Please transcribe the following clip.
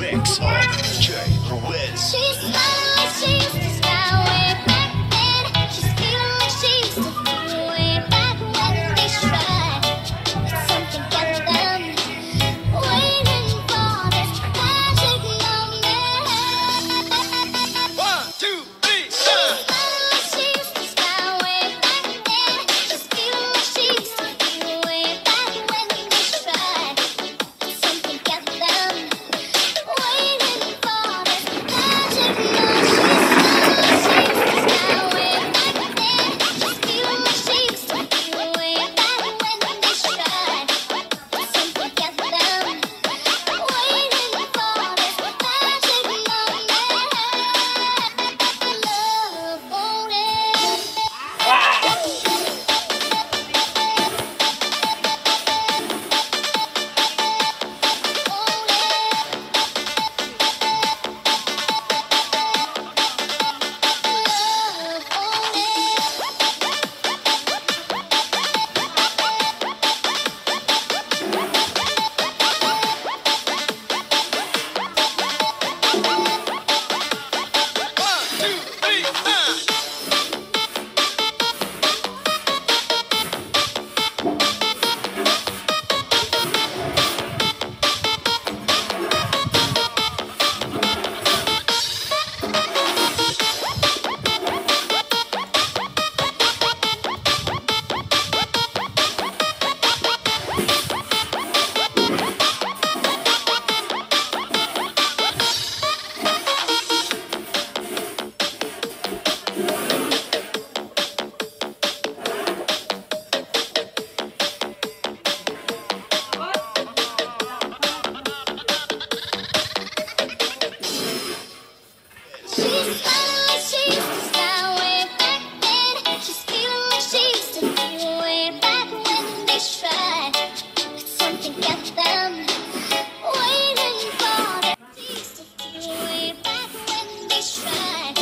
mix. try.